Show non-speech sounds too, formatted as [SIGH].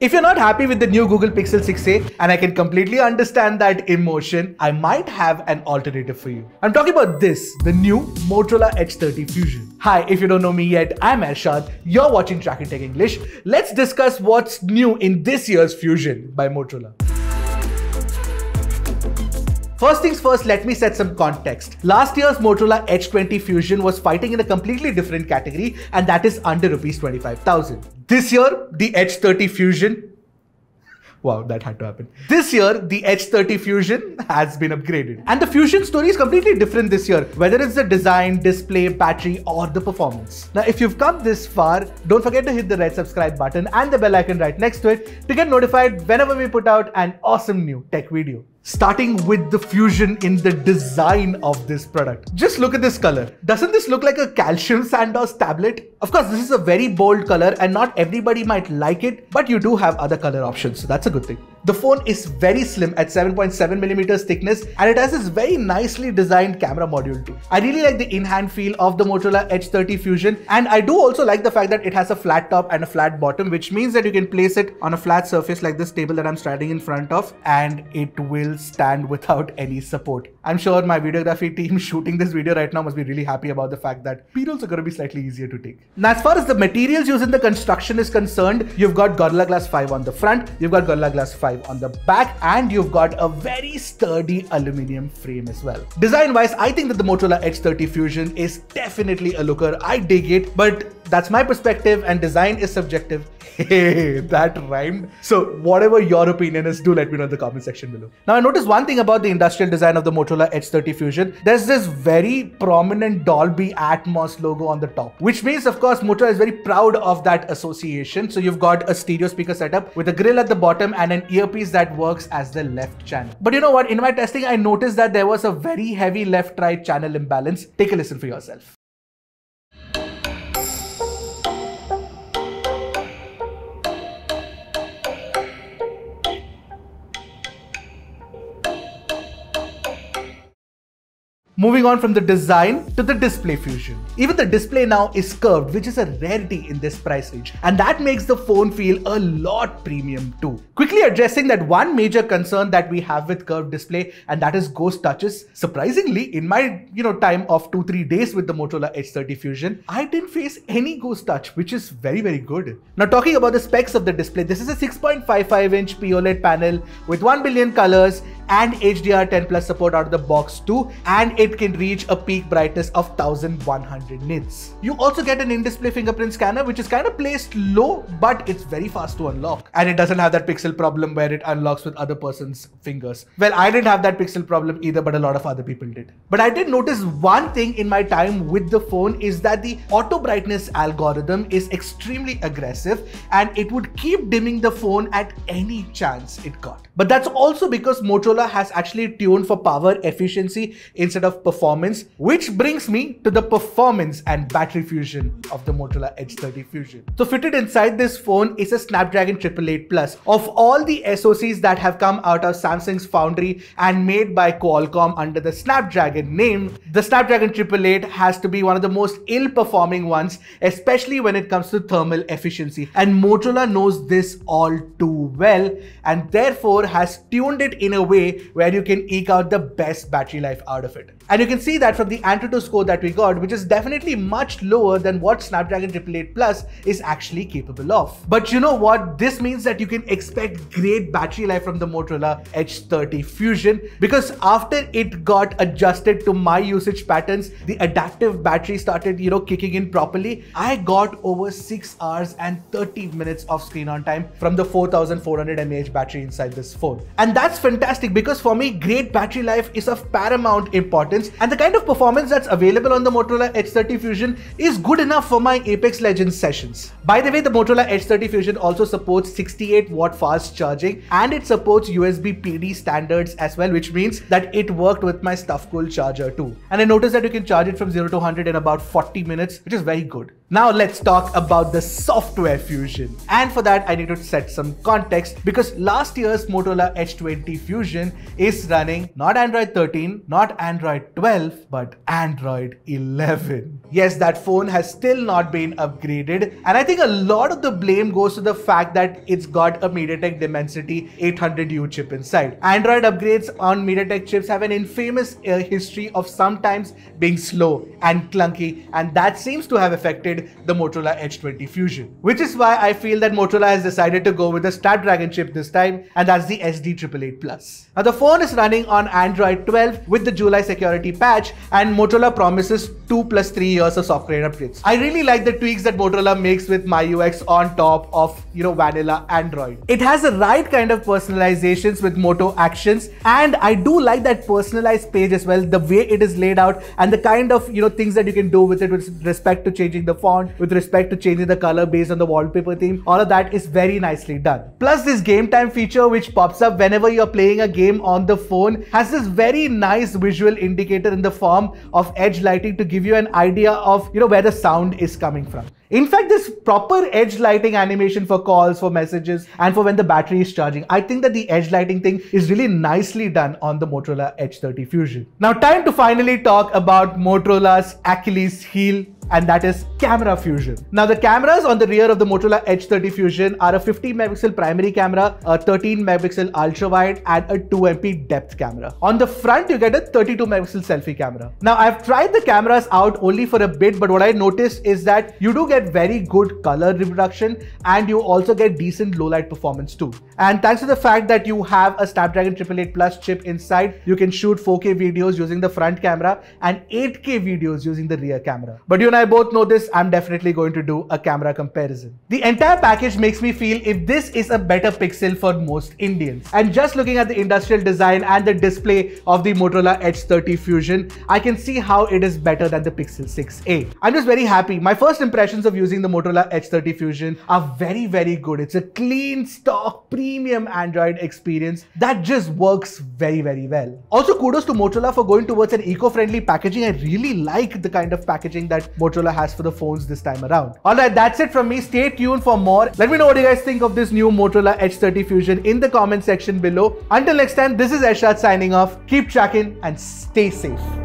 If you're not happy with the new Google Pixel 6a, and I can completely understand that emotion, I might have an alternative for you. I'm talking about this, the new Motorola Edge 30 Fusion. Hi, if you don't know me yet, I'm Arshad. You're watching Trakin Tech English. Let's discuss what's new in this year's Fusion by Motorola. First things first, let me set some context. Last year's Motorola Edge 20 Fusion was fighting in a completely different category, and that is under rupees 25,000. This year, the Edge 30 Fusion Wow, that had to happen. This year, the Edge 30 Fusion has been upgraded. And the Fusion story is completely different this year, whether it's the design, display, battery, or the performance. Now, if you've come this far, don't forget to hit the red subscribe button and the bell icon right next to it to get notified whenever we put out an awesome new tech video starting with the fusion in the design of this product. Just look at this color. Doesn't this look like a calcium Sandoz tablet? Of course, this is a very bold color and not everybody might like it, but you do have other color options, so that's a good thing. The phone is very slim at 7.7 millimeters thickness and it has this very nicely designed camera module too. I really like the in-hand feel of the Motorola Edge 30 Fusion and I do also like the fact that it has a flat top and a flat bottom which means that you can place it on a flat surface like this table that I'm standing in front of and it will stand without [LAUGHS] any support. I'm sure my videography team [LAUGHS] shooting this video right now must be really happy about the fact that B-rolls are going to be slightly easier to take. Now as far as the materials used in the construction is concerned, you've got Gorilla Glass 5 on the front, you've got Gorilla Glass 5 on the back and you've got a very sturdy aluminum frame as well. Design wise, I think that the Motorola Edge 30 Fusion is definitely a looker. I dig it, but that's my perspective and design is subjective. [LAUGHS] Hey, that rhymed. So whatever your opinion is, do let me know in the comment section below. Now I noticed one thing about the industrial design of the Motorola Edge 30 Fusion. There's this very prominent Dolby Atmos logo on the top, which means of course Motorola is very proud of that association. So you've got a stereo speaker setup with a grill at the bottom and an earpiece that works as the left channel. But you know what? In my testing, I noticed that there was a very heavy left-right channel imbalance. Take a listen for yourself. Moving on from the design to the display fusion. Even the display now is curved, which is a rarity in this price range. And that makes the phone feel a lot premium too. Quickly addressing that one major concern that we have with curved display, and that is ghost touches. Surprisingly, in my you know time of two, three days with the Motorola Edge 30 Fusion, I didn't face any ghost touch, which is very, very good. Now talking about the specs of the display, this is a 6.55 inch POLED panel with 1 billion colors and HDR10 plus support out of the box too and it can reach a peak brightness of 1100 nits. You also get an in-display fingerprint scanner which is kind of placed low but it's very fast to unlock and it doesn't have that pixel problem where it unlocks with other person's fingers. Well I didn't have that pixel problem either but a lot of other people did. But I did notice one thing in my time with the phone is that the auto brightness algorithm is extremely aggressive and it would keep dimming the phone at any chance it got. But that's also because Motorola has actually tuned for power efficiency instead of performance, which brings me to the performance and battery fusion of the Motorola Edge 30 Fusion. So fitted inside this phone is a Snapdragon 888 Plus. Of all the SoCs that have come out of Samsung's foundry and made by Qualcomm under the Snapdragon name, the Snapdragon 888 has to be one of the most ill-performing ones, especially when it comes to thermal efficiency. And Motorola knows this all too well and therefore has tuned it in a way where you can eke out the best battery life out of it. And you can see that from the Antutu score that we got, which is definitely much lower than what Snapdragon 888 Plus is actually capable of. But you know what? This means that you can expect great battery life from the Motorola Edge 30 Fusion because after it got adjusted to my usage patterns, the adaptive battery started, you know, kicking in properly. I got over 6 hours and 30 minutes of screen on time from the 4400 mAh battery inside this phone. And that's fantastic because for me, great battery life is of paramount importance and the kind of performance that's available on the Motorola Edge 30 Fusion is good enough for my Apex Legends sessions. By the way, the Motorola Edge 30 Fusion also supports 68 watt fast charging and it supports USB PD standards as well, which means that it worked with my StuffCool charger too. And I noticed that you can charge it from 0 to 100 in about 40 minutes, which is very good. Now let's talk about the software fusion. And for that, I need to set some context because last year's Motorola Edge 20 Fusion is running not Android 13, not Android 12, but Android 11. Yes, that phone has still not been upgraded. And I think a lot of the blame goes to the fact that it's got a MediaTek Dimensity 800U chip inside. Android upgrades on MediaTek chips have an infamous uh, history of sometimes being slow and clunky, and that seems to have affected the Motorola Edge 20 Fusion. Which is why I feel that Motorola has decided to go with the Snapdragon chip this time, and that's the SD888 Plus. Now the phone is running on Android 12 with the July security patch, and Motorola promises 2 plus 3 years of software upgrades. I really like the tweaks that Motorola makes with MyUX on top of, you know, vanilla Android. It has the right kind of personalizations with Moto actions, and I do like that personalized page as well, the way it is laid out and the kind of, you know, things that you can do with it with respect to changing the font, with respect to changing the color based on the wallpaper theme. All of that is very nicely done. Plus this game time feature which pops up whenever you're playing a game on the phone has this very nice visual indicator in the form of edge lighting to give you an idea of, you know, where the sound is coming from. In fact, this proper edge lighting animation for calls, for messages, and for when the battery is charging, I think that the edge lighting thing is really nicely done on the Motorola Edge 30 Fusion. Now, time to finally talk about Motorola's Achilles heel and that is camera fusion. Now the cameras on the rear of the Motorola Edge 30 Fusion are a 50 megapixel primary camera, a 13 megapixel ultra wide and a 2 MP depth camera. On the front you get a 32 megapixel selfie camera. Now I've tried the cameras out only for a bit but what I noticed is that you do get very good color reproduction and you also get decent low light performance too. And thanks to the fact that you have a Snapdragon 888 Plus chip inside, you can shoot 4K videos using the front camera and 8K videos using the rear camera. But you and I both know this, I'm definitely going to do a camera comparison. The entire package makes me feel if this is a better Pixel for most Indians. And just looking at the industrial design and the display of the Motorola Edge 30 Fusion, I can see how it is better than the Pixel 6a. I'm just very happy. My first impressions of using the Motorola Edge 30 Fusion are very, very good. It's a clean stock, premium Android experience that just works very, very well. Also, kudos to Motorola for going towards an eco-friendly packaging. I really like the kind of packaging that Motorola has for the phones this time around. Alright, that's it from me. Stay tuned for more. Let me know what you guys think of this new Motorola Edge 30 Fusion in the comment section below. Until next time, this is Arshad signing off. Keep tracking and stay safe.